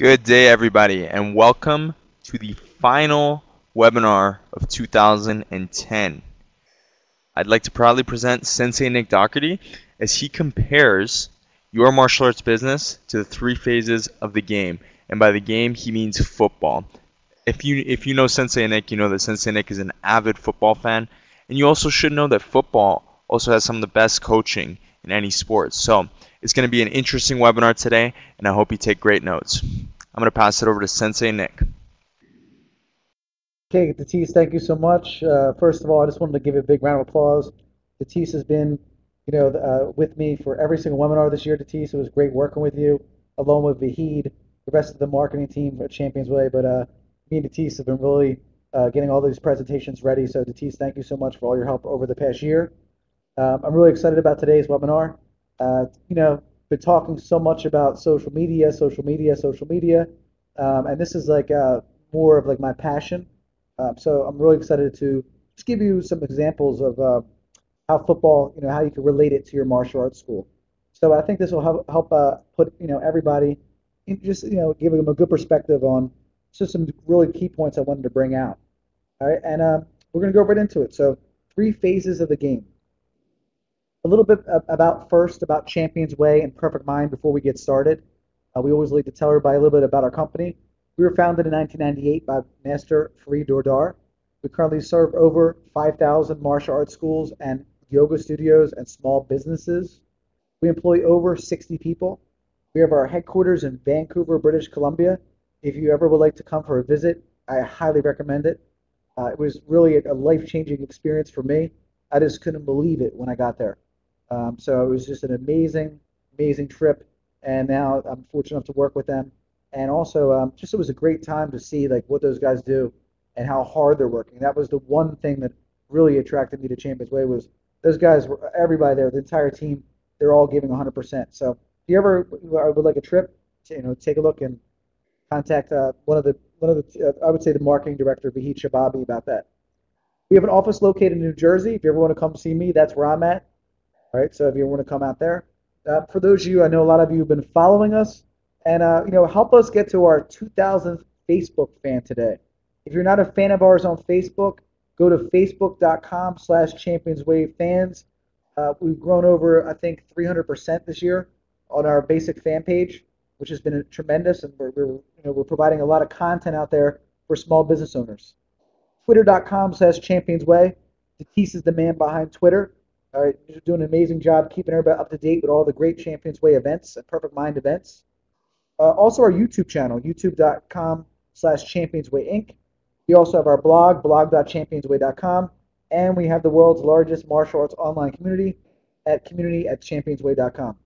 Good day, everybody, and welcome to the final webinar of 2010. I'd like to proudly present Sensei Nick Dougherty as he compares your martial arts business to the three phases of the game. And by the game, he means football. If you if you know Sensei Nick, you know that Sensei Nick is an avid football fan, and you also should know that football also has some of the best coaching in any sport. So it's going to be an interesting webinar today, and I hope you take great notes. I'm going to pass it over to Sensei Nick. Okay, Tatis, thank you so much. Uh, first of all, I just wanted to give a big round of applause. Tatis has been, you know, uh, with me for every single webinar this year. Tatis, it was great working with you, along with Vahid, the rest of the marketing team at Champions Way. But uh, me and Tatis have been really uh, getting all these presentations ready. So, Tatis, thank you so much for all your help over the past year. Um, I'm really excited about today's webinar. Uh, you know, been talking so much about social media, social media, social media, um, and this is like uh, more of like my passion. Um, so I'm really excited to just give you some examples of uh, how football, you know, how you can relate it to your martial arts school. So I think this will help help uh, put you know everybody, just you know, give them a good perspective on just some really key points I wanted to bring out. All right, and uh, we're gonna go right into it. So three phases of the game a little bit about first about Champions Way and Perfect Mind before we get started. Uh, we always like to tell everybody a little bit about our company. We were founded in 1998 by Master Farid Dordar. We currently serve over 5,000 martial arts schools and yoga studios and small businesses. We employ over 60 people. We have our headquarters in Vancouver, British Columbia. If you ever would like to come for a visit, I highly recommend it. Uh, it was really a life-changing experience for me. I just couldn't believe it when I got there. Um, so it was just an amazing, amazing trip. And now I'm fortunate enough to work with them. And also, um, just it was a great time to see like what those guys do and how hard they're working. That was the one thing that really attracted me to Champions Way was those guys were everybody there, the entire team. They're all giving 100%. So if you ever would like a trip, you know, take a look and contact uh, one of the one of the uh, I would say the marketing director Vahid Shababi about that. We have an office located in New Jersey. If you ever want to come see me, that's where I'm at. Right, so if you want to come out there, uh, for those of you, I know a lot of you have been following us, and uh, you know, help us get to our 2,000th Facebook fan today. If you're not a fan of ours on Facebook, go to facebook.com/slash championswayfans. Uh, we've grown over, I think, 300% this year on our basic fan page, which has been tremendous, and we're, we're you know we're providing a lot of content out there for small business owners. Twitter.com/slash championsway. Tatis is the man behind Twitter. All right, you're doing an amazing job keeping everybody up to date with all the great Champions Way events and Perfect Mind events. Uh, also, our YouTube channel, youtube.com slash championsway inc. We also have our blog, blog.championsway.com, and we have the world's largest martial arts online community at community at championsway.com.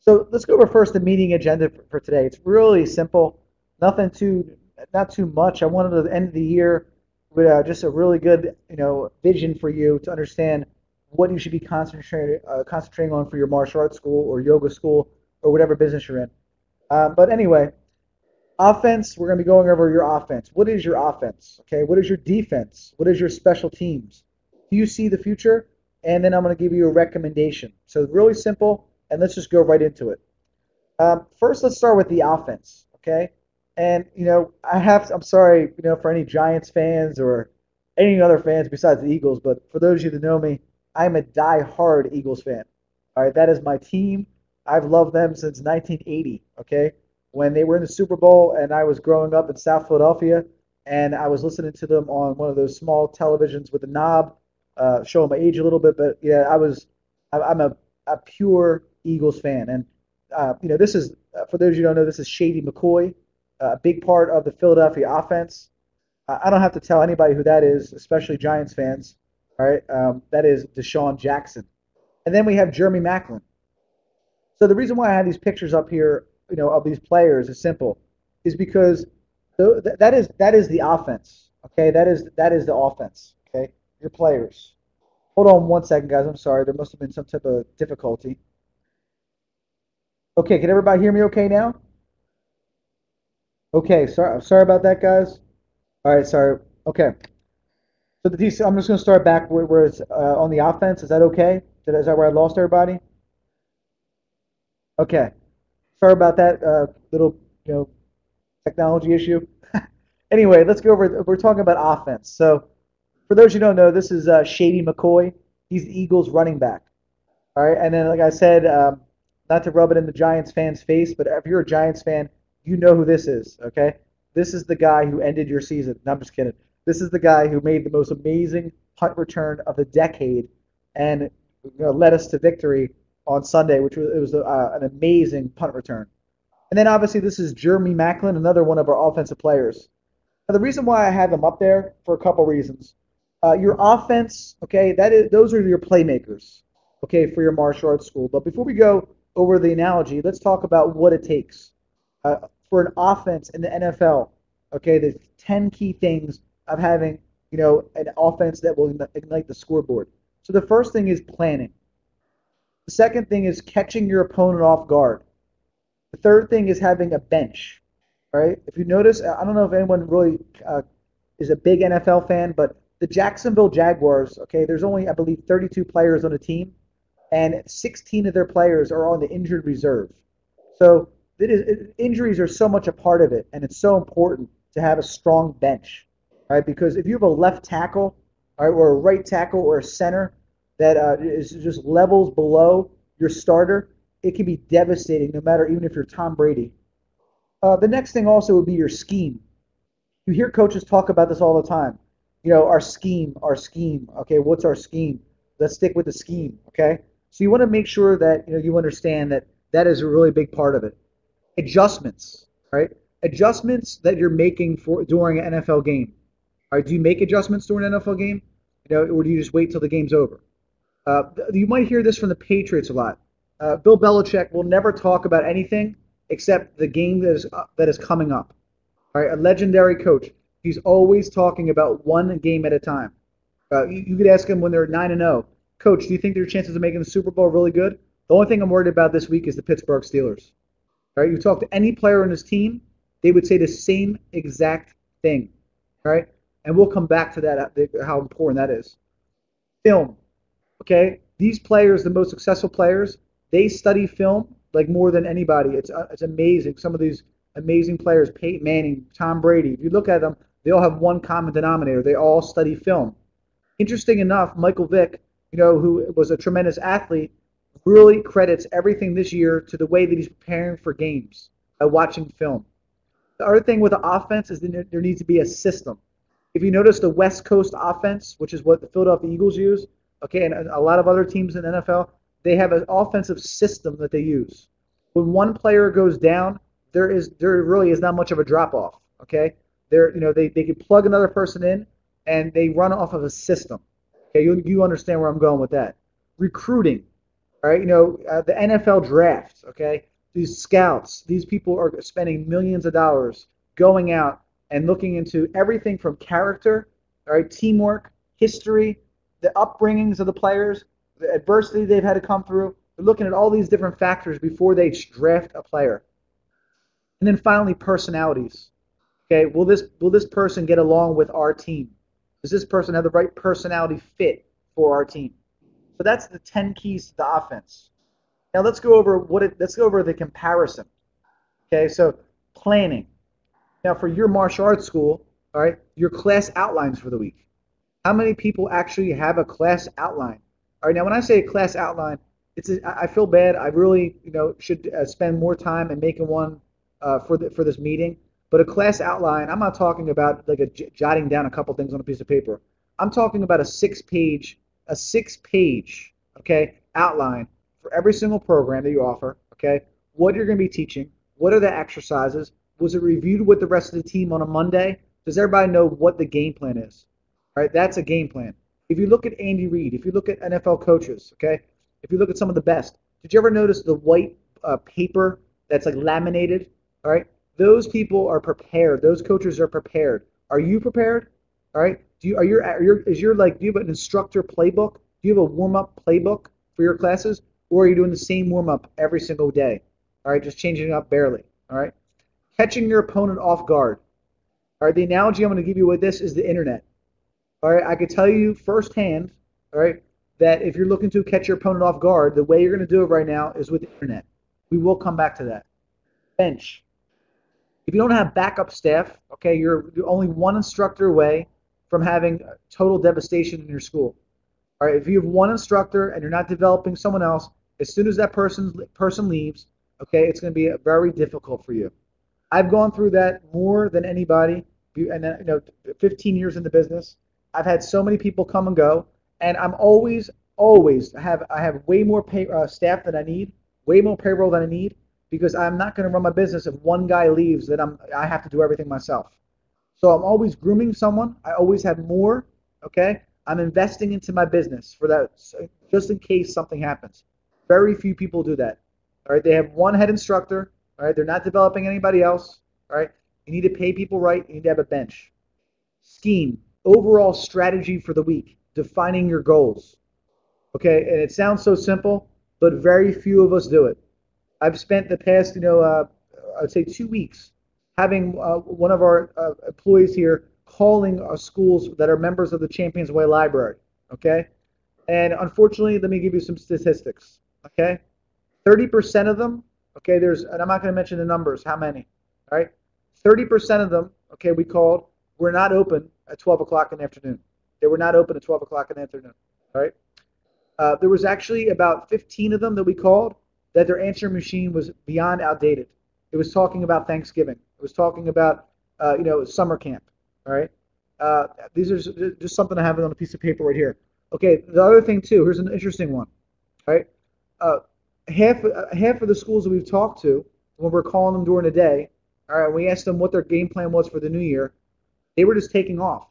So let's go over first the meeting agenda for today. It's really simple, nothing too, not too much. I wanted to end of the year with uh, just a really good, you know, vision for you to understand what you should be concentrating uh, concentrating on for your martial arts school or yoga school or whatever business you're in. Um, but anyway, offense. We're going to be going over your offense. What is your offense? Okay. What is your defense? What is your special teams? Do you see the future? And then I'm going to give you a recommendation. So really simple, and let's just go right into it. Um, first, let's start with the offense. Okay. And you know, I have. To, I'm sorry, you know, for any Giants fans or any other fans besides the Eagles, but for those of you that know me, I'm a die-hard Eagles fan. All right, that is my team. I've loved them since 1980. Okay, when they were in the Super Bowl, and I was growing up in South Philadelphia, and I was listening to them on one of those small televisions with a knob, uh, showing my age a little bit. But yeah, I was. I'm a, a pure Eagles fan, and uh, you know, this is uh, for those you don't know, this is Shady McCoy, a big part of the Philadelphia offense. I don't have to tell anybody who that is, especially Giants fans. All right, um, that is DeSean Jackson, and then we have Jeremy Maclin. So the reason why I have these pictures up here, you know, of these players is simple, is because that is that is the offense. Okay, that is that is the offense. Okay, your players. Hold on one second, guys. I'm sorry. There must have been some type of difficulty. Okay, can everybody hear me okay now? Okay, sorry, sorry about that, guys. All right, sorry. Okay. So the DC, I'm just going to start back where, where it's uh, on the offense. Is that okay? Is that where I lost everybody? Okay. Sorry about that uh, little you know, technology issue. anyway, let's go over. We're talking about offense. So, for those who don't know, this is uh, Shady McCoy. He's the Eagles running back. All right, and then like I said, um, not to rub it in the Giants fans' face, but if you're a Giants fan, you know who this is. Okay, this is the guy who ended your season. No, I'm just kidding. This is the guy who made the most amazing punt return of the decade and you know, led us to victory on Sunday, which was it was uh, an amazing punt return. And then obviously this is Jeremy Maclin, another one of our offensive players. Now the reason why I have them up there for a couple reasons. Uh, your offense, okay, that is those are your playmakers, okay, for your martial arts school. But before we go over the analogy, let's talk about what it takes uh, for an offense in the NFL. Okay, the 10 key things of having, you know, an offense that will ignite the scoreboard. So the first thing is planning. The second thing is catching your opponent off guard. The third thing is having a bench. Right? If you notice, I don't know if anyone really uh, is a big NFL fan, but the Jacksonville Jaguars, okay, there's only I believe 32 players on the team, and 16 of their players are on the injured reserve. So it is, it, injuries are so much a part of it, and it's so important to have a strong bench, right? Because if you have a left tackle, right, or a right tackle or a center that uh, is just levels below your starter, it can be devastating no matter even if you're Tom Brady. Uh, the next thing also would be your scheme. You hear coaches talk about this all the time. You know, our scheme, our scheme. Okay, what's our scheme? Let's stick with the scheme. Okay, so you want to make sure that you know you understand that that is a really big part of it. Adjustments, right? Adjustments that you're making for during an NFL game. All right, do you make adjustments during an NFL game? You know, or do you just wait till the game's over? Uh, you might hear this from the Patriots a lot. Uh, Bill Belichick will never talk about anything except the game that is uh, that is coming up. All right, a legendary coach. He's always talking about one game at a time. Uh, you, you, could ask him when they're nine and zero, oh, Coach, do you think their chances of making the Super Bowl really good? The only thing I'm worried about this week is the Pittsburgh Steelers. All right, you talk to any player on his team, they would say the same exact thing. All right, and we'll come back to that uh, how important that is. Film. Okay, these players, the most successful players, they study film like more than anybody. It's uh, it's amazing. Some of these amazing players, Peyton Manning, Tom Brady. If you look at them, they all have one common denominator. They all study film. Interesting enough, Michael Vick, you know, who was a tremendous athlete, really credits everything this year to the way that he's preparing for games by watching film. The other thing with the offense is that there needs to be a system. If you notice the West Coast offense, which is what the Philadelphia Eagles use, okay, and a lot of other teams in the NFL, they have an offensive system that they use. When one player goes down, there is there really is not much of a drop off. Okay, there you know they, they can plug another person in and they run off of a system. Okay, you you understand where I'm going with that. Recruiting, all right, you know uh, the NFL draft. Okay, these scouts, these people are spending millions of dollars going out and looking into everything from character, all right, teamwork, history, the upbringings of the players, the adversity they've had to come through. They're looking at all these different factors before they draft a player. And then finally, personalities. Okay, will this will this person get along with our team? Does this person have the right personality fit for our team? So that's the 10 keys to the offense. Now let's go over what it let's go over the comparison. Okay, so planning. Now for your martial arts school, all right, your class outlines for the week. How many people actually have a class outline? All right, now when I say a class outline, it's a, I feel bad. I really, you know, should uh, spend more time in making one uh, for the, for this meeting. But a class outline, I'm not talking about like a j- jotting down a couple things on a piece of paper. I'm talking about a six-page, a six-page, okay, outline for every single program that you offer. Okay, what you're going to be teaching, what are the exercises, was it reviewed with the rest of the team on a Monday? Does everybody know what the game plan is? All right, that's a game plan. If you look at Andy Reid, if you look at NFL coaches, okay, if you look at some of the best, did you ever notice the white uh, paper that's like laminated? All right, those people are prepared. Those coaches are prepared. Are you prepared? All right. Do you are your are your is your like do you have an instructor playbook? Do you have a warm up playbook for your classes, or are you doing the same warm up every single day? All right, just changing it up barely. All right, catching your opponent off guard. All right, the analogy I'm going to give you with this is the internet. All right, I could tell you firsthand, all right, that if you're looking to catch your opponent off guard, the way you're going to do it right now is with the internet. We will come back to that. Bench. If you don't have backup staff, okay, you're, you're only one instructor away from having total devastation in your school. All right, if you have one instructor and you're not developing someone else, as soon as that person person leaves, okay, it's going to be very difficult for you. I've gone through that more than anybody, and then, you know, 15 years in the business. I've had so many people come and go, and I'm always, always have I have way more pay, uh, staff than I need, way more payroll than I need, because I'm not going to run my business if one guy leaves, then I'm I have to do everything myself. So I'm always grooming someone. I always have more. Okay, I'm investing into my business for that, so just in case something happens. Very few people do that. All right, they have one head instructor. Right, they're not developing anybody else. Right, you need to pay people right. You need to have a bench. Scheme, overall strategy for the week, defining your goals. Okay, and it sounds so simple, but very few of us do it. I've spent the past, you know, uh, I'd say two weeks having uh, one of our uh, employees here calling our schools that are members of the Champions Way Library. Okay, and unfortunately, let me give you some statistics. Okay, 30% of them. Okay, there's, and I'm not going to mention the numbers. How many? All right, 30% of them. Okay, we called. Were not open at 12 o'clock in the afternoon. They were not open at 12 o'clock in the afternoon. All right. Uh, there was actually about 15 of them that we called that their answering machine was beyond outdated. It was talking about Thanksgiving. It was talking about uh, you know summer camp. All right. Uh, these are just something I have on a piece of paper right here. Okay. The other thing too. Here's an interesting one. All right. Half uh, half of the schools that we've talked to when we're calling them during the day. All right. We asked them what their game plan was for the new year. They were just taking off.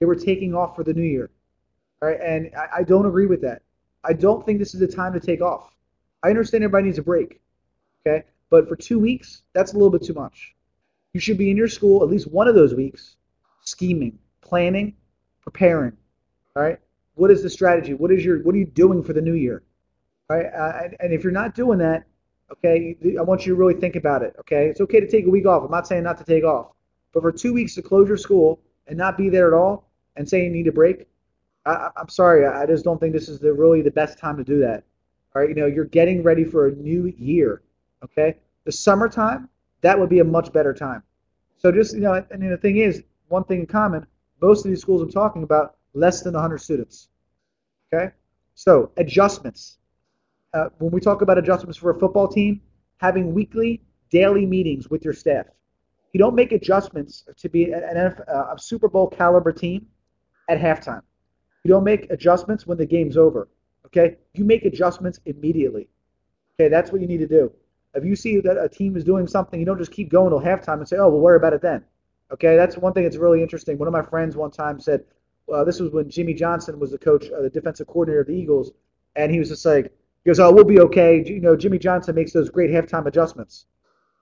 They were taking off for the new year. All right. And I, I don't agree with that. I don't think this is the time to take off. I understand everybody needs a break. Okay. But for two weeks, that's a little bit too much. You should be in your school at least one of those weeks, scheming, planning, preparing. All right. What is the strategy? What is your What are you doing for the new year? Right. Uh, and, and if you're not doing that, okay, I want you to really think about it. Okay. It's okay to take a week off. I'm not saying not to take off, but for two weeks to close your school and not be there at all and say you need a break, I, am sorry. I just don't think this is the really the best time to do that. All right. You know, you're getting ready for a new year. Okay. The summertime, that would be a much better time. So just, you know, mean, the thing is, one thing in common, most of these schools I'm talking about, less than 100 students. Okay? So adjustments. Uh, when we talk about adjustments for a football team, having weekly, daily meetings with your staff. You don't make adjustments to be an, a Super Bowl caliber team at halftime. You don't make adjustments when the game's over. Okay? You make adjustments immediately. Okay, that's what you need to do. If you see that a team is doing something, you don't just keep going till halftime and say, "Oh, we'll worry about it then." Okay, that's one thing that's really interesting. One of my friends one time said, well, "This was when Jimmy Johnson was the coach, uh, the defensive coordinator of the Eagles, and he was just like, he goes, "Oh, we'll be okay." You know, Jimmy Johnson makes those great halftime adjustments.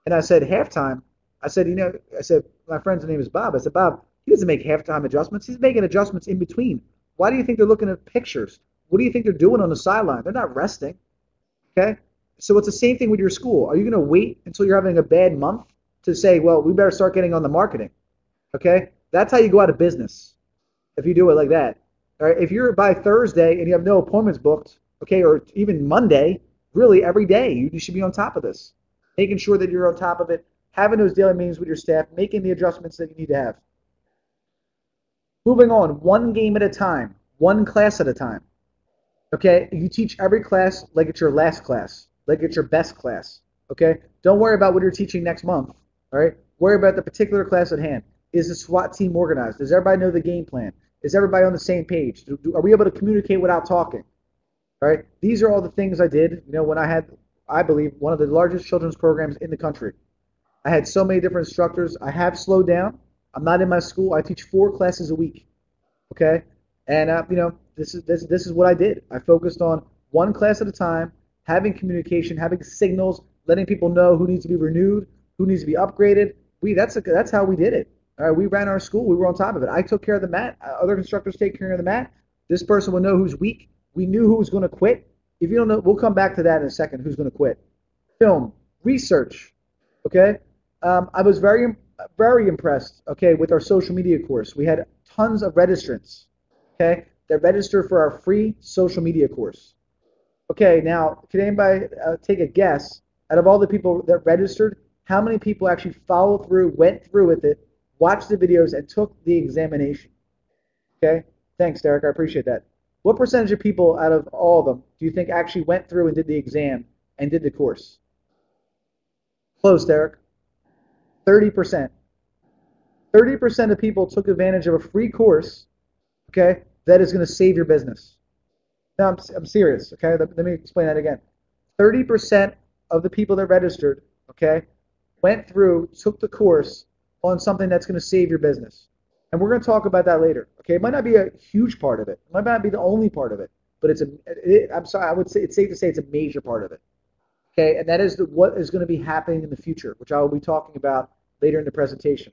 And I said, "Halftime?" I said, "You know," I said, "My friend's name is Bob." I said, "Bob, he doesn't make halftime adjustments. He's making adjustments in between. Why do you think they're looking at pictures? What do you think they're doing on the sideline? They're not resting." Okay, so it's the same thing with your school. Are you going to wait until you're having a bad month to say, well, we better start getting on the marketing? Okay? That's how you go out of business if you do it like that. All right? If you're by Thursday and you have no appointments booked, okay, or even Monday, really every day you should be on top of this, making sure that you're on top of it, having those daily meetings with your staff, making the adjustments that you need to have. Moving on, one game at a time, one class at a time. Okay, you teach every class like it's your last class like it's your best class. Okay? Don't worry about what you're teaching next month. All right? Worry about the particular class at hand. Is the SWAT team organized? Does everybody know the game plan? Is everybody on the same page? Are we able to communicate without talking? Right? These are all the things I did, you know, when I had, I believe, one of the largest children's programs in the country. I had so many different instructors. I have slowed down. I'm not in my school. I teach four classes a week. Okay? And, uh, you know, this is, this, this is what I did. I focused on one class at a time having communication, having signals, letting people know who needs to be renewed, who needs to be upgraded. We that's a, that's how we did it. All right, we ran our school. We were on top of it. I took care of the mat. Other instructors take care of the mat. This person will know who's weak. We knew who was going to quit. If you don't know, we'll come back to that in a second. Who's going to quit? Film research. Okay, um, I was very very impressed. Okay, with our social media course, we had tons of registrants. Okay, that registered for our free social media course. Okay, now, can anybody uh, take a guess? Out of all the people that registered, how many people actually followed through, went through with it, watched the videos, and took the examination? Okay? Thanks, Derek. I appreciate that. What percentage of people out of all of them do you think actually went through and did the exam and did the course? Close, Derek. 30%. 30% of people took advantage of a free course, okay, that is going to save your business. Now, I'm, I'm serious, okay? Let, let me explain that again. 30% of the people that registered, okay, went through, took the course on something that's going to save your business. And we're going to talk about that later. Okay, it might not be a huge part of it. It might not be the only part of it, but it's a. It, I'm sorry, I would say it's safe to say it's a major part of it. Okay, and that is the, what is going to be happening in the future, which I will be talking about later in the presentation.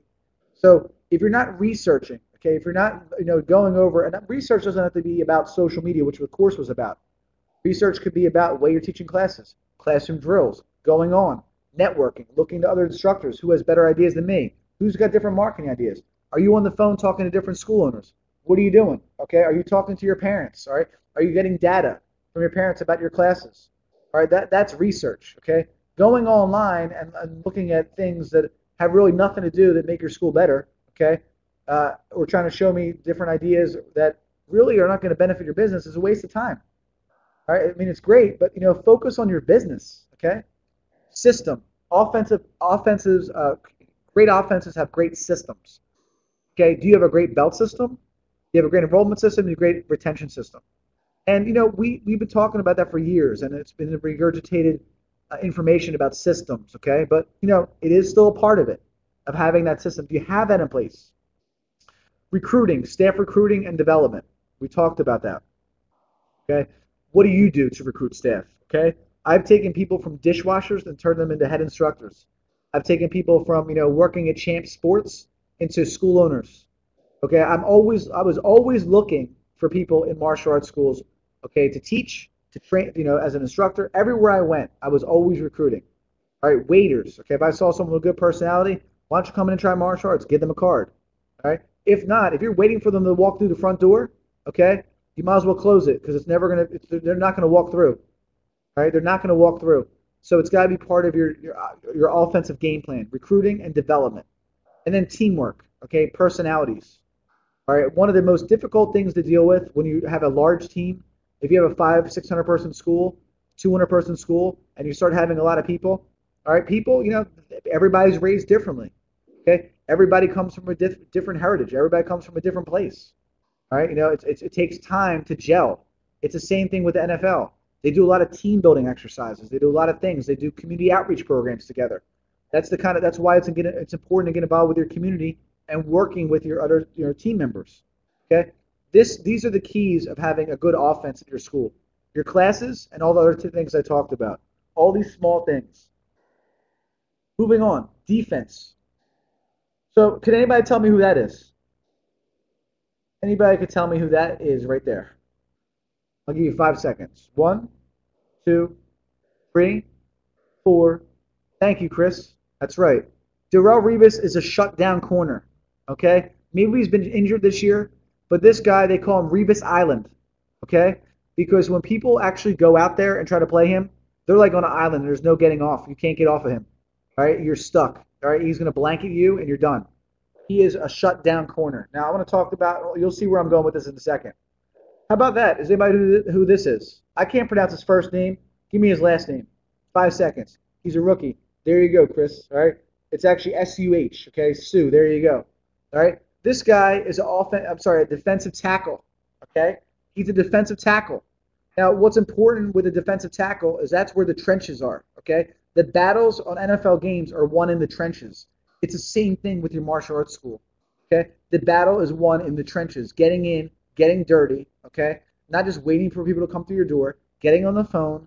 So if you're not researching, okay, if you're not you know going over, and research doesn't have to be about social media, which the course was about. Research could be about way you're teaching classes, classroom drills, going on, networking, looking to other instructors who has better ideas than me, who's got different marketing ideas, are you on the phone talking to different school owners? What are you doing? Okay, are you talking to your parents? All right, are you getting data from your parents about your classes? All right, that that's research. Okay, going online and, and looking at things that have really nothing to do that make your school better. Okay, uh, or trying to show me different ideas that really are not going to benefit your business is a waste of time. All right, I mean it's great, but you know, focus on your business. Okay, system, offensive, offenses, uh, great offenses have great systems. Okay, do you have a great belt system? Do you have a great enrollment system? Do you have a great retention system? And you know, we we've been talking about that for years, and it's been regurgitated uh, information about systems. Okay, but you know, it is still a part of it of having that system. Do you have that in place? Recruiting, staff recruiting and development. We talked about that. Okay, what do you do to recruit staff? Okay, I've taken people from dishwashers and turned them into head instructors. I've taken people from you know working at Champ Sports into school owners. Okay, I'm always I was always looking for people in martial arts schools, okay, to teach, to train, you know, as an instructor. Everywhere I went, I was always recruiting. All right, waiters. Okay, if I saw someone with a good personality, why don't you come in and try martial arts? Give them a card. All right. If not, if you're waiting for them to walk through the front door, okay, you might as well close it because it's never gonna. It's, they're not gonna walk through. All right, they're not gonna walk through. So it's got to be part of your, your your offensive game plan, recruiting and development. And then teamwork, okay, personalities. All right, one of the most difficult things to deal with when you have a large team, if you have a five, 600 person school, 200 person school, and you start having a lot of people, all right, people, you know, everybody's raised differently. Okay, everybody comes from a diff- different heritage. Everybody comes from a different place. All right, you know, it's, it's, it takes time to gel. It's the same thing with the NFL. They do a lot of team building exercises. They do a lot of things. They do community outreach programs together. That's the kind of that's why it's it's important to get involved with your community and working with your other your team members. Okay, this these are the keys of having a good offense at your school. Your classes and all the other two things I talked about. All these small things. Moving on, defense. So, can anybody tell me who that is? Anybody could tell me who that is right there. I'll give you five seconds. One, two, three, four. Thank you, Chris. That's right. Darrelle Revis is a shutdown corner. Okay? Maybe he's been injured this year, but this guy, they call him Revis Island. Okay? Because when people actually go out there and try to play him, they're like on an island. There's no getting off. You can't get off of him. All right? You're stuck. All right? He's going to blanket you, and you're done. He is a shutdown corner. Now, I want to talk about, you'll see where I'm going with this in a second. How about that? Is anybody who this is? I can't pronounce his first name. Give me his last name. Five seconds. He's a rookie. There you go, Chris. All right. It's actually S U H. Okay, Suh. There you go. All right. This guy is an offen- I'm sorry, a defensive tackle. Okay. He's a defensive tackle. Now, what's important with a defensive tackle is that's where the trenches are. Okay. The battles on NFL games are won in the trenches. It's the same thing with your martial arts school. Okay. The battle is won in the trenches, getting in, getting dirty. Okay. Not just waiting for people to come through your door, getting on the phone,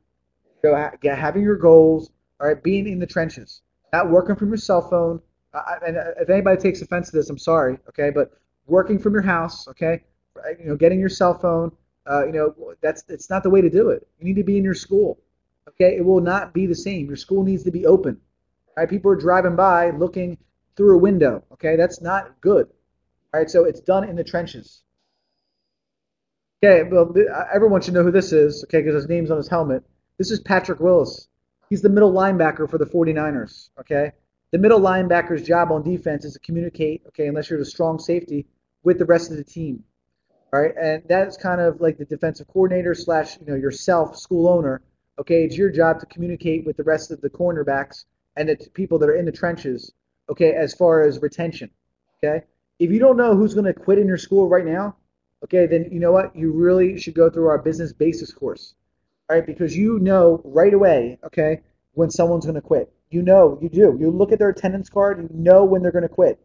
go ha- having your goals, all right, being in the trenches, not working from your cell phone. Uh, and if anybody takes offense to this, I'm sorry, okay, but working from your house, okay, you know, getting your cell phone, uh, you know, that's it's not the way to do it. You need to be in your school, okay. It will not be the same. Your school needs to be open. Right, people are driving by looking through a window, okay. That's not good. All right, so it's done in the trenches. Okay, well, everyone should know who this is, okay, because his name's on his helmet. This is Patrick Willis. He's the middle linebacker for the 49ers, okay? The middle linebacker's job on defense is to communicate, okay, unless you're the strong safety, with the rest of the team. All right, and that's kind of like the defensive coordinator slash, you know, yourself, school owner. Okay, it's your job to communicate with the rest of the cornerbacks and the people that are in the trenches. Okay, as far as retention. Okay, if you don't know who's going to quit in your school right now, okay, then you know what? You really should go through our business basis course. Right, because you know right away, okay, when someone's going to quit. You know, you do. You look at their attendance card, you know when they're going to quit.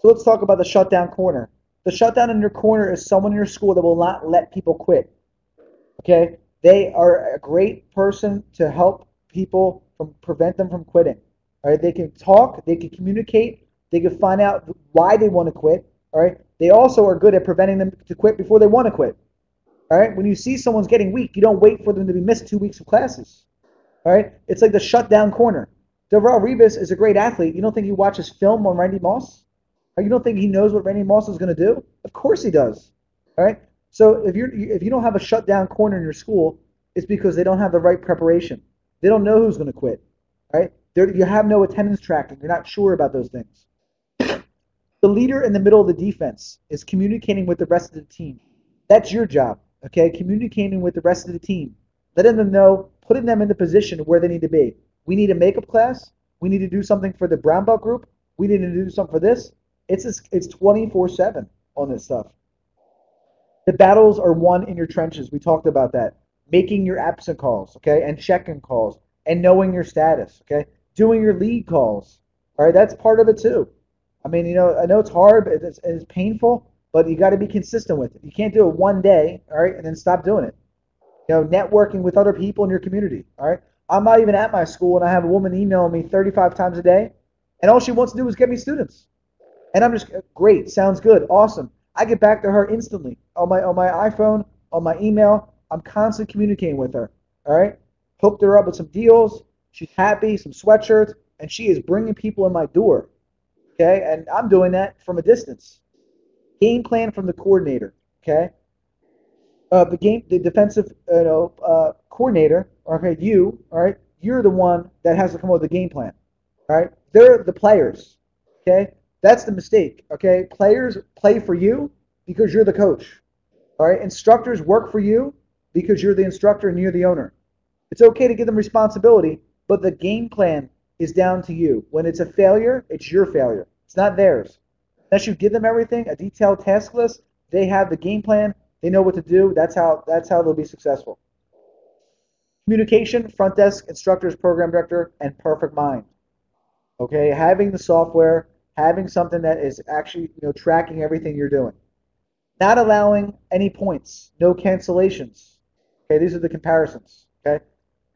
So let's talk about the shutdown corner. The shutdown in your corner is someone in your school that will not let people quit. Okay? They are a great person to help people from prevent them from quitting. All right? They can talk, they can communicate, they can find out why they want to quit. All right? They also are good at preventing them to quit before they want to quit. All right? When you see someone's getting weak, you don't wait for them to be missed two weeks of classes. All right? It's like the shutdown corner. Darrelle Revis is a great athlete. You don't think he watches film on Randy Moss? Or you don't think he knows what Randy Moss is going to do? Of course he does. All right? So if you're if you don't have a shutdown corner in your school, it's because they don't have the right preparation. They don't know who's going to quit. Right? They're, you have no attendance tracking. You're not sure about those things. the leader in the middle of the defense is communicating with the rest of the team. That's your job. Okay? Communicating with the rest of the team. Letting them know, putting them in the position where they need to be. We need a makeup class. We need to do something for the brown belt group. We need to do something for this. It's it's 24/7 on this stuff. The battles are won in your trenches. We talked about that. Making your absent calls, okay, and check-in calls, and knowing your status, okay, doing your lead calls. All right, that's part of it too. I mean, you know, I know it's hard, but it's, it's painful, but you got to be consistent with it. You can't do it one day, all right, and then stop doing it. You know, networking with other people in your community, all right. I'm not even at my school, and I have a woman emailing me 35 times a day, and all she wants to do is get me students. And I'm just uh, great, sounds good, awesome. I get back to her instantly on my on my iPhone, on my email. I'm constantly communicating with her. All right, hooked her up with some deals. She's happy, some sweatshirts, and she is bringing people in my door. Okay, and I'm doing that from a distance. Game plan from the coordinator. Okay, uh, the game, the defensive, you know, uh, coordinator. Okay, you. All right, you're the one that has to come up with the game plan. All right, they're the players. Okay, that's the mistake. Okay, players play for you because you're the coach. All right, instructors work for you because you're the instructor and you're the owner. It's okay to give them responsibility, but the game plan is down to you. When it's a failure, it's your failure. It's not theirs. Unless you give them everything, a detailed task list, they have the game plan, they know what to do. That's how that's how they'll be successful. Communication, front desk, instructors, program director, and perfect mind. Okay, having the software, having something that is actually you know tracking everything you're doing. Not allowing any points, no cancellations. Okay, these are the comparisons. Okay,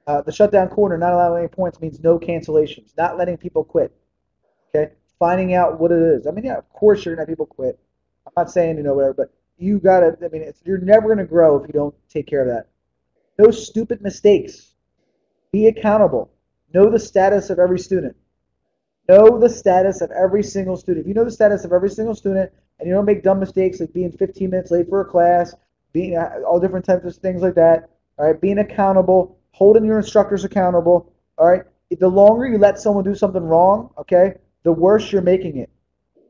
uh, the shutdown corner, not allowing any points means no cancellations, not letting people quit. Okay, finding out what it is. I mean, yeah, of course you're gonna have people quit. I'm not saying you know whatever, but you gotta. I mean, you're never gonna grow if you don't take care of that. No stupid mistakes. Be accountable. Know the status of every student. Know the status of every single student. If you know the status of every single student and you don't make dumb mistakes like being 15 minutes late for a class, being uh, all different types of things like that, all right, being accountable, holding your instructors accountable, all right. The longer you let someone do something wrong, okay, the worse you're making it.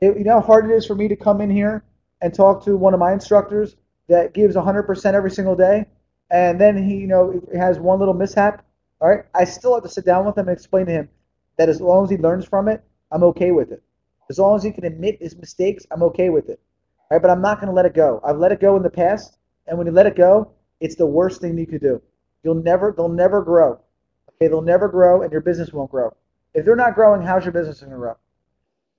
it you know how hard it is for me to come in here and talk to one of my instructors that gives 100% every single day, and then he, you know, has one little mishap. All right, I still have to sit down with him and explain to him that as long as he learns from it, I'm okay with it. As long as he can admit his mistakes, I'm okay with it. All right, but I'm not going to let it go. I've let it go in the past, and when you let it go, it's the worst thing you could do. You'll never, they'll never grow. Okay, they'll never grow, and your business won't grow. If they're not growing, how's your business going to grow?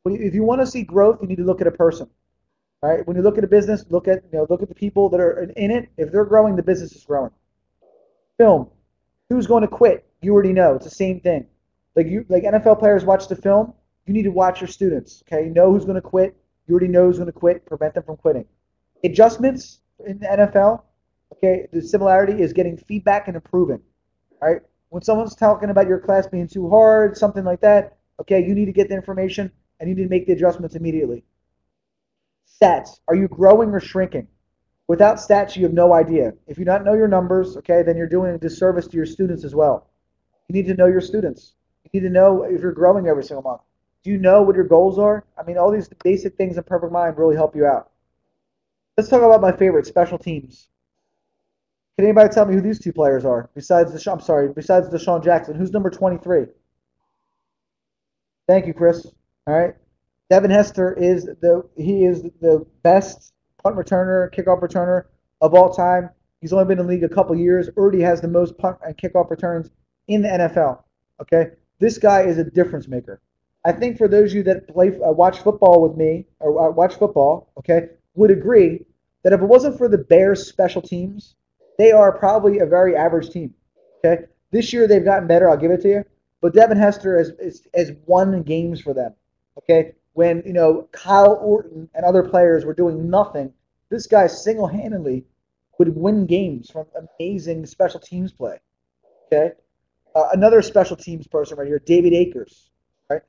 If you want to see growth, you need to look at a person. Right, when you look at a business, look at you know look at the people that are in it. If they're growing, the business is growing. Film. Who's going to quit? You already know. It's the same thing. Like you, like NFL players watch the film. You need to watch your students. Okay, you know who's going to quit. You already know who's going to quit. Prevent them from quitting. Adjustments in the NFL. Okay, the similarity is getting feedback and improving. All right, when someone's talking about your class being too hard, something like that. Okay, you need to get the information and you need to make the adjustments immediately. Stats. Are you growing or shrinking? Without stats, you have no idea. If you don't know your numbers, okay, then you're doing a disservice to your students as well. You need to know your students. You need to know if you're growing every single month. Do you know what your goals are? I mean, all these basic things in Perfect Mind really help you out. Let's talk about my favorite special teams. Can anybody tell me who these two players are besides the I'm sorry, besides DeSean Jackson? Who's number 23? Thank you, Chris. All right. Devin Hester is the he is the best punt returner, kickoff returner of all time. He's only been in the league a couple years. Already has the most punt and kickoff returns in the NFL. Okay, this guy is a difference maker. I think for those of you that play uh, watch football with me or uh, watch football, okay, would agree that if it wasn't for the Bears special teams, they are probably a very average team. Okay, this year they've gotten better. I'll give it to you. But Devin Hester has, has, has won games for them. Okay, when you know Kyle Orton and other players were doing nothing, this guy single-handedly would win games from amazing special teams play. Okay, uh, another special teams person right here, David Akers. Right,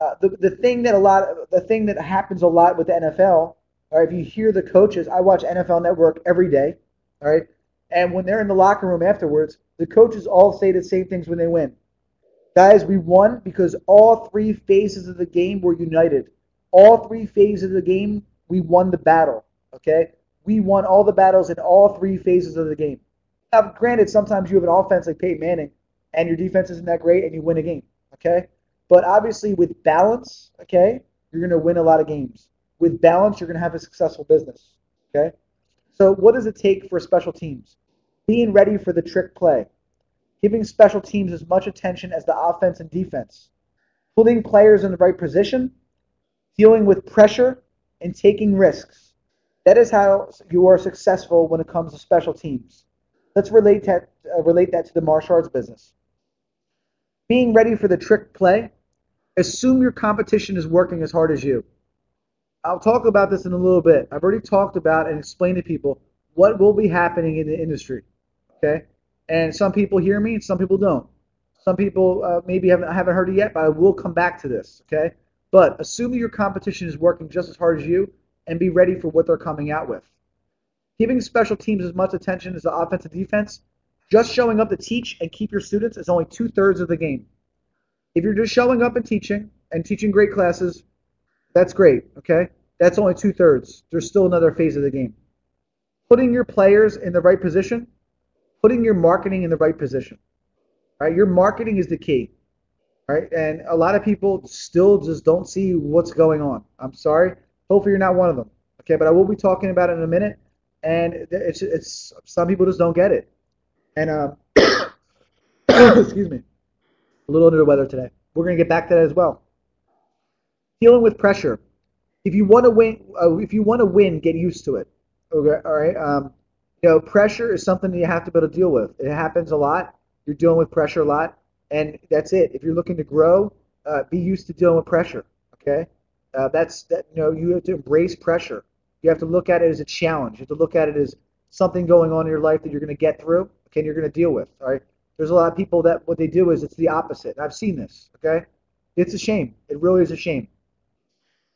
uh, the the thing that a lot the thing that happens a lot with the NFL. All right, if you hear the coaches, I watch NFL Network every day. All right, and when they're in the locker room afterwards, the coaches all say the same things when they win. Guys, we won because all three phases of the game were united. All three phases of the game, we won the battle. Okay? We won all the battles in all three phases of the game. Now, granted, sometimes you have an offense like Peyton Manning and your defense isn't that great and you win a game. Okay? But obviously, with balance, okay, you're going to win a lot of games. With balance, you're going to have a successful business. Okay? So, what does it take for special teams? Being ready for the trick play giving special teams as much attention as the offense and defense, putting players in the right position, dealing with pressure, and taking risks. That is how you are successful when it comes to special teams. Let's relate that, uh, relate that to the martial arts business. Being ready for the trick play, assume your competition is working as hard as you. I'll talk about this in a little bit. I've already talked about and explained to people what will be happening in the industry. Okay? And some people hear me, and some people don't. Some people uh, maybe haven't, haven't heard it yet, but I will come back to this, okay? But assuming your competition is working just as hard as you, and be ready for what they're coming out with. Giving special teams as much attention as the offense and defense, just showing up to teach and keep your students is only two thirds of the game. If you're just showing up and teaching and teaching great classes, that's great, okay? That's only two thirds. There's still another phase of the game. Putting your players in the right position putting your marketing in the right position. Right? Your marketing is the key. Right? And a lot of people still just don't see what's going on. I'm sorry. Hopefully you're not one of them. Okay, but I will be talking about it in a minute. And it's it's some people just don't get it. And um, excuse me, a little under the weather today. We're gonna get back to that as well. Dealing with pressure. If you want to win, uh, if you want to win, get used to it. Okay, all right. Um, you know, pressure is something that you have to be able to deal with. It happens a lot. You're dealing with pressure a lot, and that's it. If you're looking to grow, uh, be used to dealing with pressure. Okay, uh, that's that. You know, you have to embrace pressure. You have to look at it as a challenge. You have to look at it as something going on in your life that you're going to get through. Okay, and you're going to deal with. All right. There's a lot of people that what they do is it's the opposite. I've seen this. Okay, it's a shame. It really is a shame.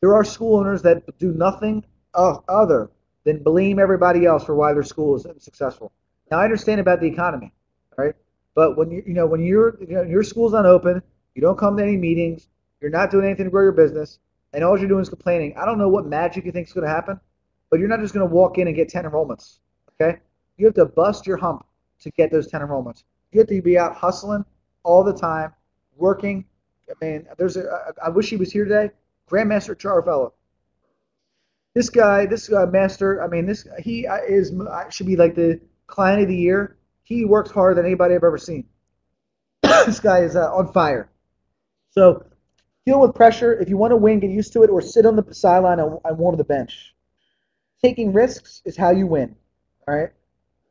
There are school owners that do nothing other then blame everybody else for why their school is successful. Now I understand about the economy, right? But when you you know when you're you know, your school's not open, you don't come to any meetings, you're not doing anything to grow your business, and all you're doing is complaining. I don't know what magic you think is going to happen, but you're not just going to walk in and get 10 enrollments. Okay? You have to bust your hump to get those 10 enrollments. You have to be out hustling all the time, working. I mean, there's a. I wish he was here today. Grandmaster Charfellow this guy, this uh, master, I mean, this he uh, is uh, should be like the client of the year. He works harder than anybody I've ever seen. this guy is uh, on fire. So deal with pressure. If you want to win, get used to it, or sit on the sideline and, warm the bench. Taking risks is how you win. All right.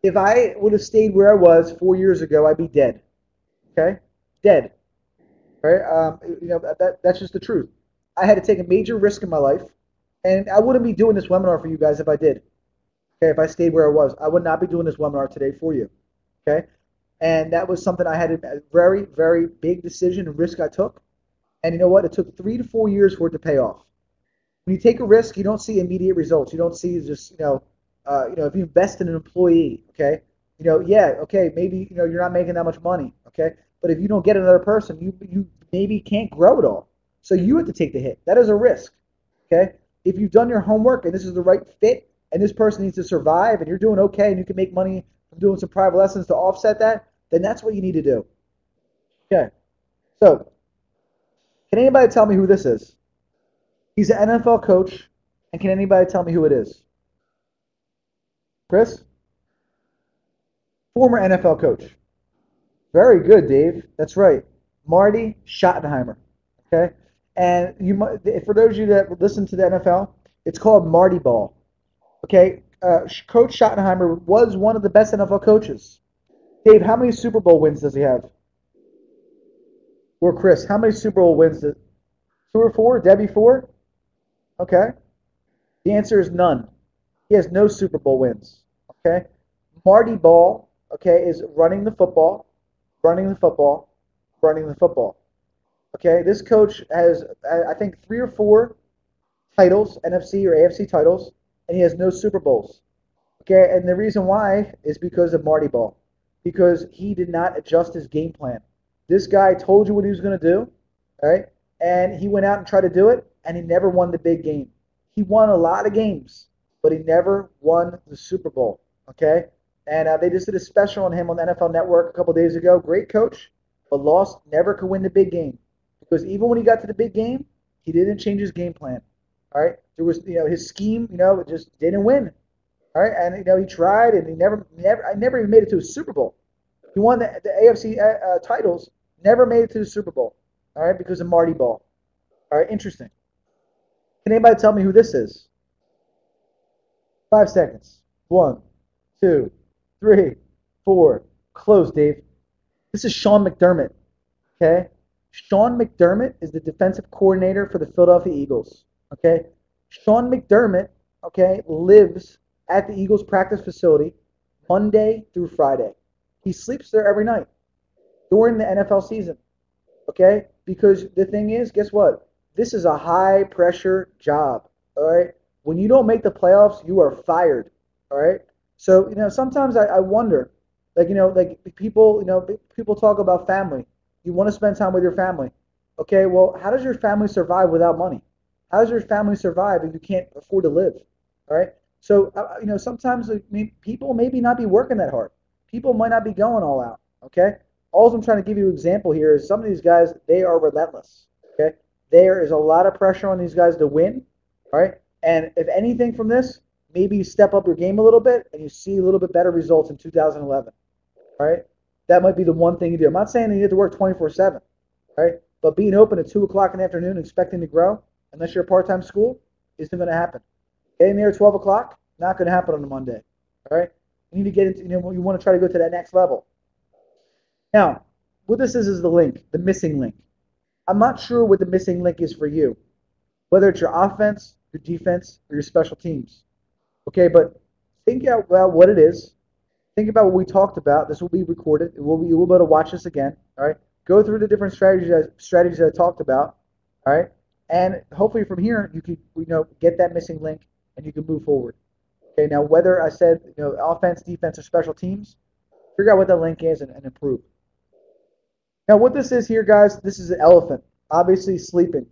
If I would have stayed where I was four years ago, I'd be dead. Okay, dead. All right. Um, you know that that's just the truth. I had to take a major risk in my life and I wouldn't be doing this webinar for you guys if I did. Okay, if I stayed where I was, I would not be doing this webinar today for you. Okay, and that was something I had a very, very big decision and risk I took. And you know what? It took three to four years for it to pay off. When you take a risk, you don't see immediate results. You don't see just you know, uh, you know, if you invest in an employee, okay, you know, yeah, okay, maybe you know you're not making that much money, okay, but if you don't get another person, you you maybe can't grow at all. So you have to take the hit. That is a risk. Okay? If you've done your homework and this is the right fit and this person needs to survive and you're doing okay and you can make money from doing some private lessons to offset that, then that's what you need to do. Okay. So, can anybody tell me who this is? He's an NFL coach, and can anybody tell me who it is? Chris? Former NFL coach. Very good, Dave. That's right. Marty Schottenheimer. Okay? And you for those of you that listen to the NFL, it's called Marty Ball. Okay? Uh, coach Schottenheimer was one of the best NFL coaches. Dave, how many Super Bowl wins does he have? Or Chris, how many Super Bowl wins? Does, two or four? Debbie, four? Okay. The answer is none. He has no Super Bowl wins. Okay. Marty Ball, okay, is running the football, running the football, running the football. Okay. This coach has, I think, three or four titles, NFC or AFC titles, and he has no Super Bowls. Okay. And the reason why is because of Marty Ball, because he did not adjust his game plan. This guy told you what he was going to do, all right? And he went out and tried to do it, and he never won the big game. He won a lot of games, but he never won the Super Bowl, okay? And uh, they just did a special on him on the NFL Network a couple days ago. Great coach, but lost, never could win the big game. Because even when he got to the big game, he didn't change his game plan. All right, there was you know his scheme, you know, just didn't win. All right, and you know he tried, and he never, never, I never even made it to a Super Bowl. He won the, the AFC uh, uh, titles, Never made it to the Super Bowl. All right, because of Marty Ball. All right, interesting. Can anybody tell me who this is? Five seconds. One, two, three, four. Close, Dave. This is Sean McDermott. Okay? Sean McDermott is the defensive coordinator for the Philadelphia Eagles. Okay? Sean McDermott, okay, lives at the Eagles practice facility Monday through Friday. He sleeps there every night during the NFL season. Okay? Because the thing is, guess what? This is a high pressure job. All right? When you don't make the playoffs, you are fired. All right? So, you know, sometimes I, I wonder, like, you know, like people, you know, people talk about family. You want to spend time with your family. Okay, well, how does your family survive without money? How does your family survive if you can't afford to live? All right. So, uh, you know, sometimes people maybe not be working that hard. People might not be going all out. Okay all I'm trying to give you an example here is some of these guys, they are relentless. Okay? There is a lot of pressure on these guys to win. All right? And if anything from this, maybe you step up your game a little bit and you see a little bit better results in 2011. All right? That might be the one thing you do. I'm not saying you have to work 24 7. Right? But being open at 2 o'clock in the afternoon expecting to grow, unless you're a part time school, isn't going to happen. Getting there at 12 o'clock, not going to happen on a Monday. All right? You need to get into, you know, you want to try to go to that next level. Now, what this is is the link, the missing link. I'm not sure what the missing link is for you, whether it's your offense, your defense, or your special teams. Okay, but think about what it is. Think about what we talked about. This will be recorded. It will be, you will be able to watch this again. All right. Go through the different strategies strategies that I talked about. All right. And hopefully from here you can you know get that missing link and you can move forward. Okay. Now whether I said you know offense, defense, or special teams, figure out what that link is and, and improve. Now, what this is here, guys, this is an elephant, obviously sleeping.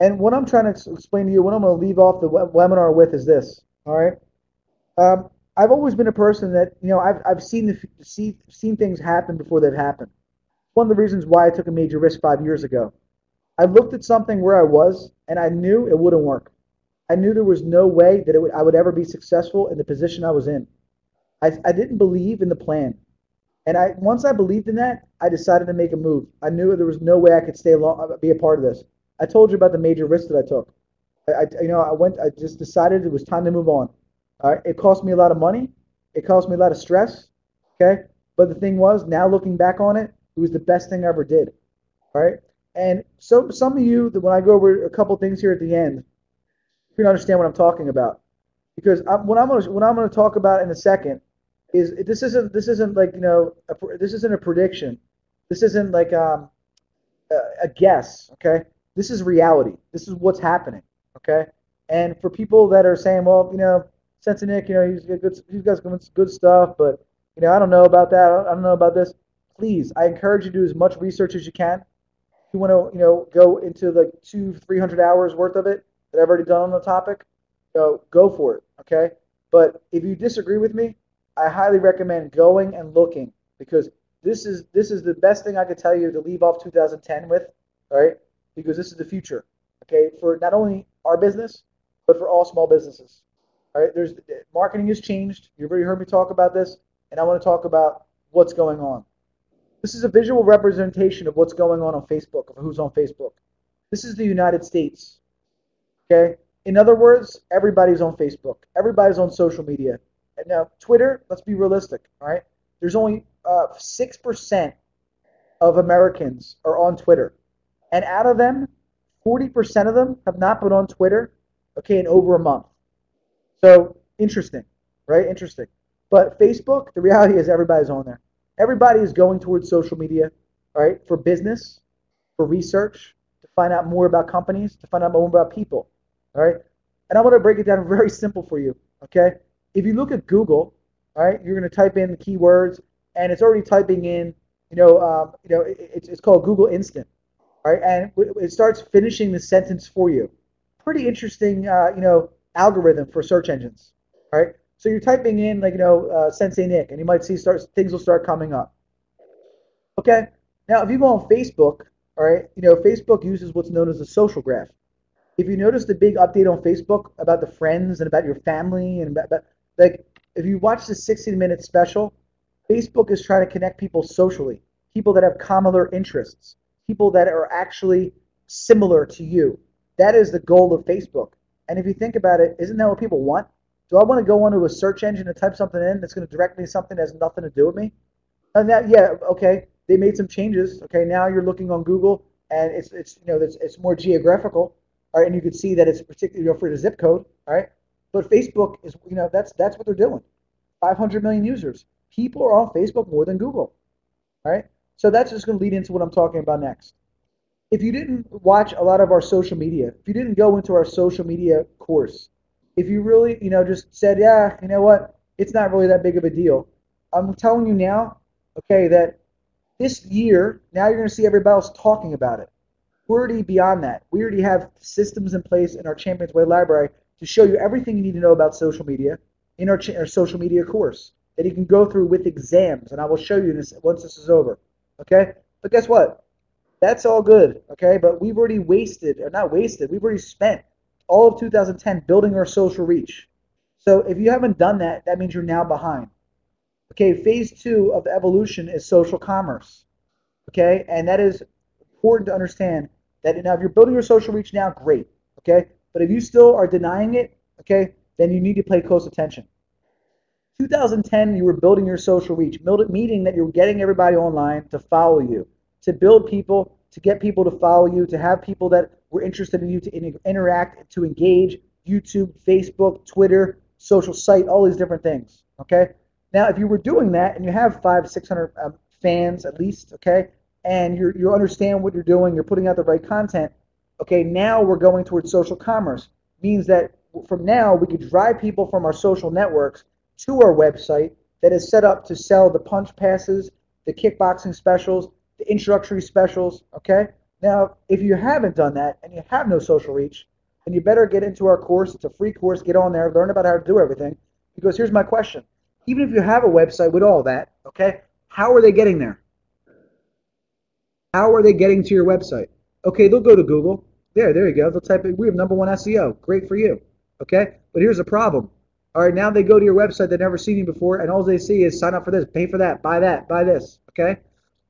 And what I'm trying to explain to you, what I'm going to leave off the webinar with is this. All right. Um, I've always been a person that you know I've I've seen the see, seen things happen before they've happened. One of the reasons why I took a major risk five years ago. I looked at something where I was, and I knew it wouldn't work. I knew there was no way that it would, I would ever be successful in the position I was in. I, I didn't believe in the plan. And I once I believed in that, I decided to make a move. I knew there was no way I could stay long, uh, be a part of this. I told you about the major risks that I took. I, I you know, I went. I just decided it was time to move on. All right. It cost me a lot of money. It cost me a lot of stress. Okay. But the thing was, now looking back on it, it was the best thing I ever did. All right. And so some of you, when I go over a couple things here at the end, gonna understand what I'm talking about. Because I'm, what I'm gonna what I'm gonna talk about in a second is this isn't this isn't like you know a, this isn't a prediction. This isn't like um, a, a guess. Okay, this is reality. This is what's happening. Okay, and for people that are saying, well, you know, Sensei you know, he's got good, he's got good stuff, but you know, I don't know about that. I don't know about this. Please, I encourage you to do as much research as you can. If you want to, you know, go into like two, three hundred hours worth of it that I've already done on the topic, go go for it. Okay. But if you disagree with me, I highly recommend going and looking because this is this is the best thing I could tell you to leave off 2010 with, all right? Because this is the future, okay? For not only our business, but for all small businesses. All right, there's marketing has changed. You've already heard me talk about this, and I want to talk about what's going on. This is a visual representation of what's going on on Facebook, of who's on Facebook. This is the United States. Okay? In other words, everybody's on Facebook. Everybody's on social media. And now, Twitter, let's be realistic, all right? There's only uh, 6% of Americans are on Twitter. And out of them, 40% of them have not been on Twitter, okay, in over a month. So, interesting, right? Interesting. But Facebook, the reality is everybody's on there. Everybody is going towards social media, right, for business, for research, to find out more about companies, to find out more about people, all right? And I want to break it down very simple for you, okay? If you look at Google, all right, you're going to type in the keywords, and it's already typing in, you know, um, you know, it, it's, it's called Google Instant, all right, and it starts finishing the sentence for you. Pretty interesting, uh, you know, algorithm for search engines, right? So you're typing in like you know uh, Sensei Nick, and you might see start things will start coming up. Okay. Now, if you go on Facebook, all right, you know Facebook uses what's known as a social graph. If you notice the big update on Facebook about the friends and about your family and about, about like if you watch the 60 minute special, Facebook is trying to connect people socially, people that have similar interests, people that are actually similar to you. That is the goal of Facebook. And if you think about it, isn't that what people want? Do I want to go onto a search engine and type something in that's going to direct me to something that has nothing to do with me? And that, yeah, okay, they made some changes. Okay, now you're looking on Google and it's it's you know it's, it's more geographical, all right, and you can see that it's particularly you know, for the zip code, all right. But Facebook is you know that's that's what they're doing. 500 million users. People are on Facebook more than Google, all right. So that's just going to lead into what I'm talking about next. If you didn't watch a lot of our social media, if you didn't go into our social media course, if you really, you know, just said, yeah, you know what, it's not really that big of a deal. I'm telling you now, okay, that this year, now you're going to see everybody else talking about it. We're already beyond that. We already have systems in place in our Champions Way library to show you everything you need to know about social media in our, our social media course that you can go through with exams, and I will show you this once this is over. Okay? But guess what? That's all good, okay? But we've already wasted, or not wasted, we've already spent all of 2010 building our social reach. So if you haven't done that, that means you're now behind. Okay, phase two of the evolution is social commerce. Okay, and that is important to understand that now if you're building your social reach now, great. Okay, but if you still are denying it, okay, then you need to pay close attention. 2010, you were building your social reach, meaning that you're getting everybody online to follow you, to build people, to get people to follow you, to have people that we're interested in you to interact, to engage, YouTube, Facebook, Twitter, social site, all these different things. Okay. Now, if you were doing that and you have five, six hundred um, fans at least, okay, and you you understand what you're doing, you're putting out the right content. Okay. Now we're going towards social commerce. Means that from now we could drive people from our social networks to our website that is set up to sell the punch passes, the kickboxing specials, the introductory specials. Okay. Now, if you haven't done that and you have no social reach, then you better get into our course. It's a free course. Get on there, learn about how to do everything. Because here's my question. Even if you have a website with all that, okay, how are they getting there? How are they getting to your website? Okay, they'll go to Google. There, there you go. They'll type it. We have number one SEO. Great for you. Okay, but here's the problem. All right, now they go to your website they've never seen you before, and all they see is sign up for this, pay for that, buy that, buy this. Okay,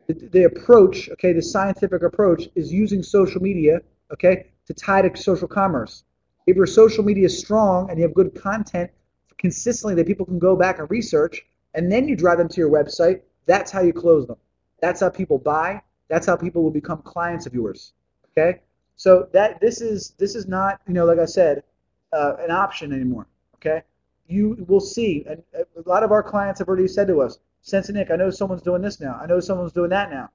the, approach, okay, the scientific approach is using social media, okay, to tie to social commerce. If your social media is strong and you have good content consistently that people can go back and research, and then you drive them to your website, that's how you close them. That's how people buy. That's how people will become clients of yours. Okay, so that this is this is not you know like I said uh, an option anymore. Okay, you will see, and a lot of our clients have already said to us, Sensei Nick, I know someone's doing this now. I know someone's doing that now.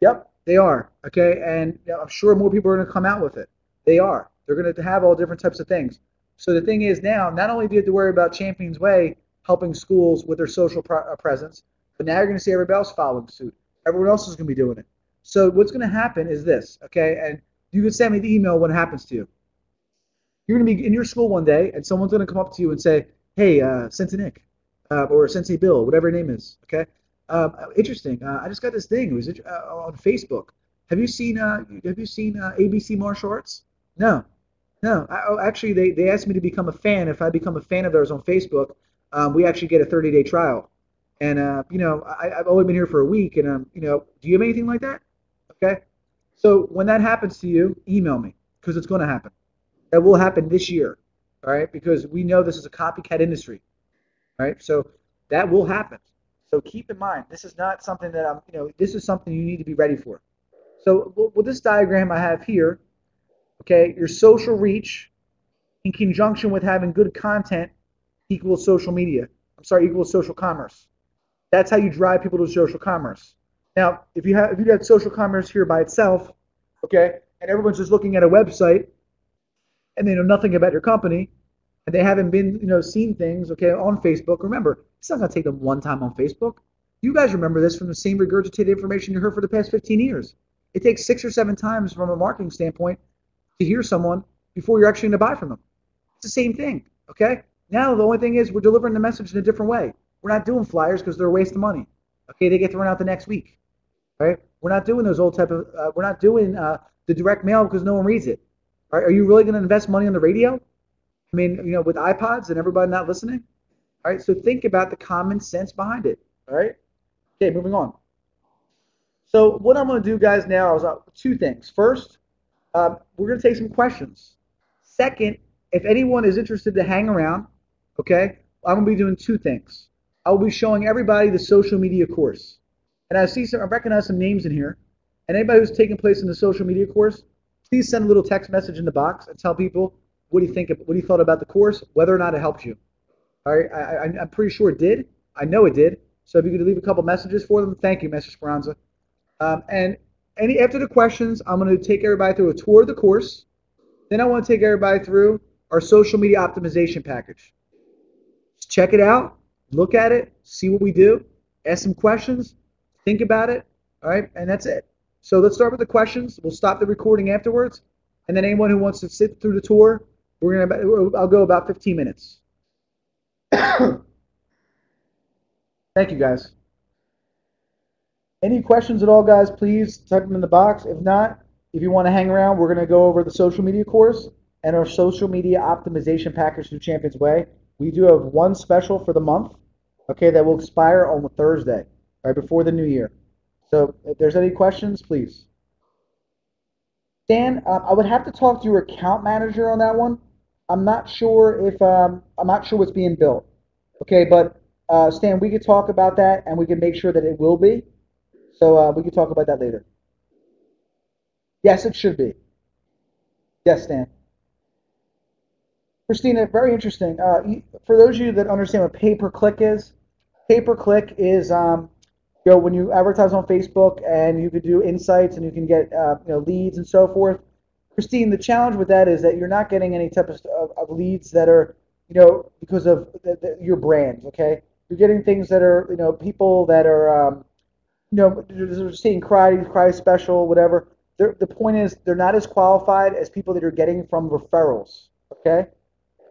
Yep, they are. Okay, and you know, I'm sure more people are going to come out with it. They are. They're going to have all different types of things. So the thing is now, not only do you have to worry about Champions Way helping schools with their social uh, presence, but now you're going to see everybody else following suit. Everyone else is going to be doing it. So what's going to happen is this, okay? And you can send me the email when it happens to you. You're going to be in your school one day, and someone's going to come up to you and say, "Hey, uh, Nick, uh, or Sensei Bill, whatever name is, okay? Um, interesting. Uh, I just got this thing. It was uh, on Facebook. Have you seen uh, Have you seen uh, ABC Martial Arts? No, no. I, oh, actually, they, they asked me to become a fan. If I become a fan of theirs on Facebook, um, we actually get a 30 day trial. And you know, I, have only been here for a week, and um, you know, do you have anything like that? Okay. So when that happens to you, email me because it's going to happen. That will happen this year, all right? Because we know this is a copycat industry, right? So that will happen. So keep in mind, this is not something that I'm, you know, this is something you need to be ready for. So with this diagram I have here, okay, your social reach in conjunction with having good content equals social media. I'm sorry, equals social commerce. That's how you drive people to social commerce. Now, if you have if you have social commerce here by itself, okay, and everyone's just looking at a website and they know nothing about your company and they haven't been, you know, seen things, okay, on Facebook, remember, it's not gonna take them one time on Facebook. You guys remember this from the same regurgitated information you heard for the past 15 years. It takes six or seven times from a marketing standpoint to hear someone before you're actually going to buy from them. It's the same thing, okay? Now the only thing is we're delivering the message in a different way. We're not doing flyers because they're a waste of money. Okay, they get thrown out the next week. Right? We're not doing those old type of. Uh, we're not doing uh, the direct mail because no one reads it. Right? Are you really going to invest money on the radio? I mean, you know, with iPods and everybody not listening. All right. So think about the common sense behind it. All right. Okay, moving on. So what I'm going to do, guys, now is uh, two things. First, uh, we're going to take some questions. Second, if anyone is interested to hang around, okay, I'm going to be doing two things. I will be showing everybody the social media course. And I see some, I recognize some names in here. And anybody who's taking place in the social media course, please send a little text message in the box and tell people what do you think, what do you thought about the course, whether or not it helped you. All right, I, I'm pretty sure it did. I know it did. So if you could leave a couple messages for them, thank you, Mr. Speranza. Um, and any after the questions, I'm going to take everybody through a tour of the course. Then I want to take everybody through our social media optimization package. Check it out, look at it, see what we do, ask some questions, think about it, all right, and that's it. So let's start with the questions. We'll stop the recording afterwards, and then anyone who wants to sit through the tour, we're gonna I'll go about 15 minutes. Thank you, guys. Any questions at all, guys? Please type them in the box. If not, if you want to hang around, we're gonna go over the social media course and our social media optimization package through Champions Way. We do have one special for the month, okay, that will expire on Thursday, right before the new year. So if there's any questions, please. Dan, um, I would have to talk to your account manager on that one. I'm not sure if um, I'm not sure what's being built. Okay, but uh, Stan, we could talk about that and we can make sure that it will be. So uh, we can talk about that later. Yes, it should be. Yes, Stan. Christina, very interesting. Uh, for those of you that understand what pay-per-click is, pay-per-click is um, you know when you advertise on Facebook and you could do insights and you can get uh, you know leads and so forth. Christine, the challenge with that is that you're not getting any type of, of, of leads that are you know because of the, the, your brand. Okay, you're getting things that are you know people that are um, you know they're seeing cry cry special whatever. They're, the point is they're not as qualified as people that are getting from referrals. Okay.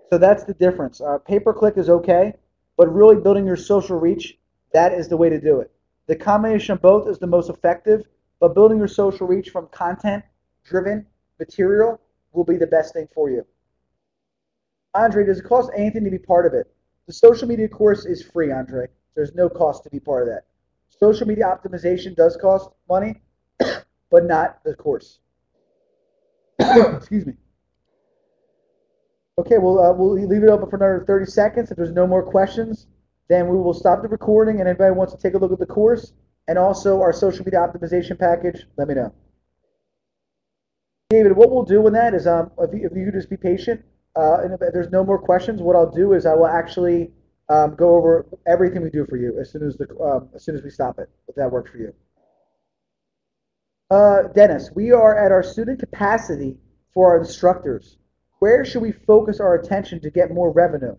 So that's the difference. Uh, pay per click is okay, but really building your social reach, that is the way to do it. The combination of both is the most effective, but building your social reach from content driven material will be the best thing for you. Andre, does it cost anything to be part of it? The social media course is free, Andre. There's no cost to be part of that. Social media optimization does cost money, but not the course. Excuse me. Okay, well, uh, we'll leave it open for another 30 seconds. If there's no more questions, then we will stop the recording, and anybody wants to take a look at the course and also our social media optimization package, let me know. David, what we'll do in that is, um, if, you, if you just be patient, uh, and if there's no more questions, what I'll do is I will actually um, go over everything we do for you as soon as the um, as soon as we stop it, if that works for you. Uh, Dennis, we are at our student capacity for our instructors where should we focus our attention to get more revenue?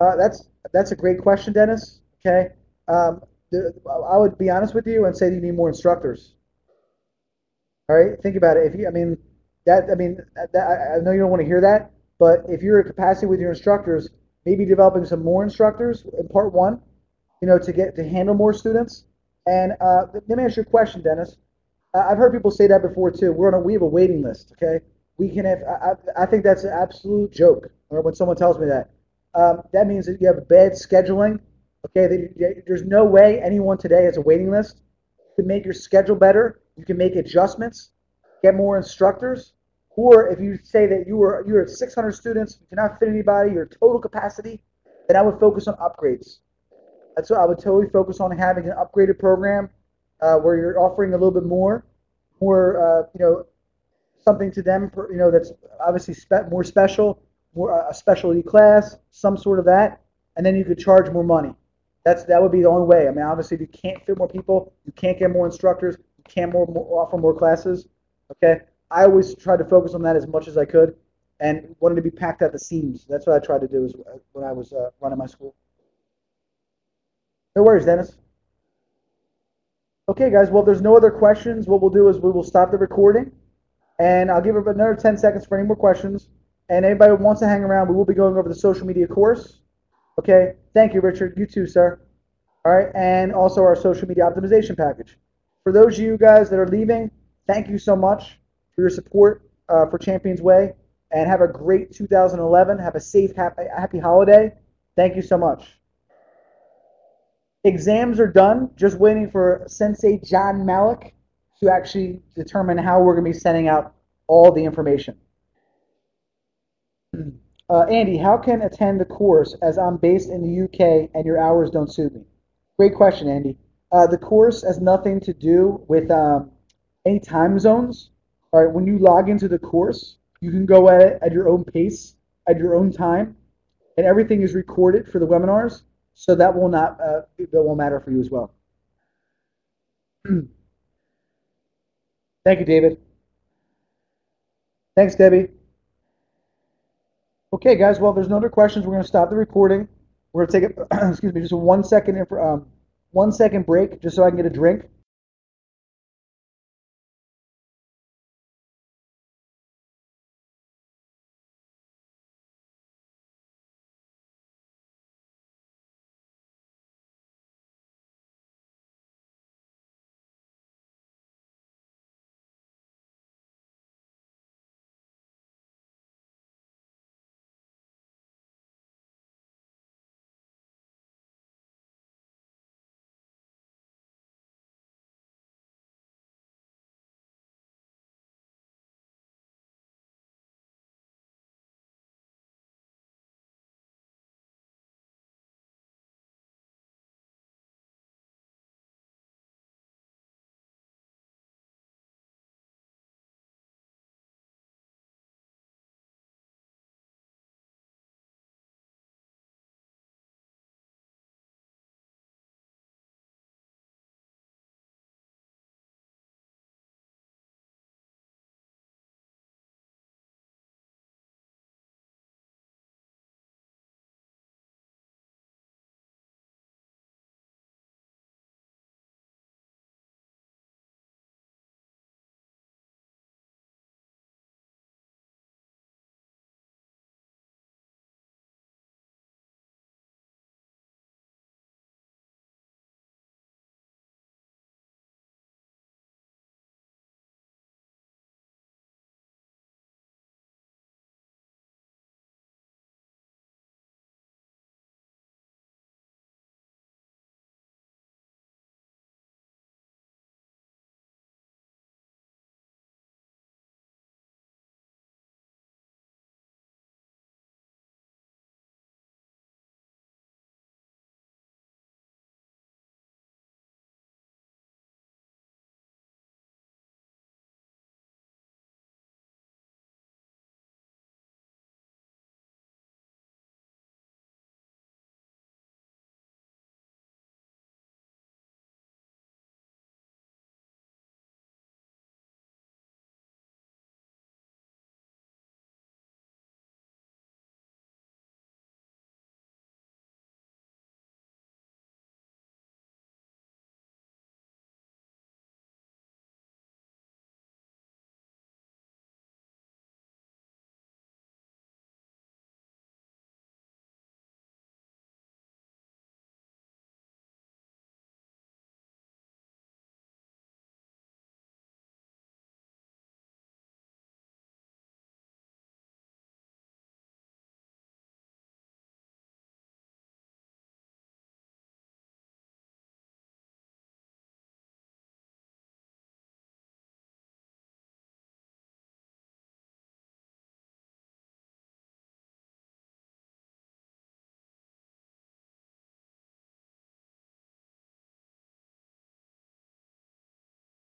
Uh, that's that's a great question, Dennis. Okay, um, the, I would be honest with you and say you need more instructors. All right, think about it. If you, I mean, that, I mean, that, I know you don't want to hear that, but if you're at capacity with your instructors, maybe developing some more instructors in part one, you know, to get to handle more students. And uh, let me ask you a question, Dennis. I've heard people say that before too. We're on a we have a waiting list. Okay, we can have. I, I think that's an absolute joke. Or when someone tells me that, um, that means that you have bad scheduling. Okay, there's no way anyone today has a waiting list. You can make your schedule better. You can make adjustments, get more instructors. Or if you say that you were you're at 600 students, you cannot fit anybody, your total capacity, then I would focus on upgrades. That's what I would totally focus on having an upgraded program uh, where you're offering a little bit more, more uh, you know, something to them, you know, that's obviously spe- more special, more uh, a specialty class, some sort of that, and then you could charge more money. That's that would be the only way. I mean, obviously, if you can't fit more people, you can't get more instructors, you can't more, more offer more classes. Okay, I always tried to focus on that as much as I could, and wanted to be packed at the seams. That's what I tried to do uh, when I was uh, running my school. No worries, Dennis. Okay, guys. Well, if there's no other questions, what we'll do is we will stop the recording, and I'll give another 10 seconds for any more questions. And anybody who wants to hang around, we will be going over the social media course. Okay. Thank you, Richard. You too, sir. All right, and also our social media optimization package. For those of you guys that are leaving, thank you so much for your support uh, for Champions Way, and have a great 2011. Have a safe, happy, happy holiday. Thank you so much. Exams are done. Just waiting for Sensei John Malik to actually determine how we're going to be sending out all the information. Uh, Andy, how can attend the course as I'm based in the UK and your hours don't suit me? Great question, Andy. Uh, the course has nothing to do with um, any time zones. All right, when you log into the course, you can go at it at your own pace, at your own time, and everything is recorded for the webinars, so that will not uh, that will matter for you as well. Thank you, David. Thanks, Debbie. Okay, guys. Well, if there's no other questions, we're going to stop the recording. We're going to take a excuse me, just a one second um, one second break, just so I can get a drink.